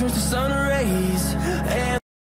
turns to sun rays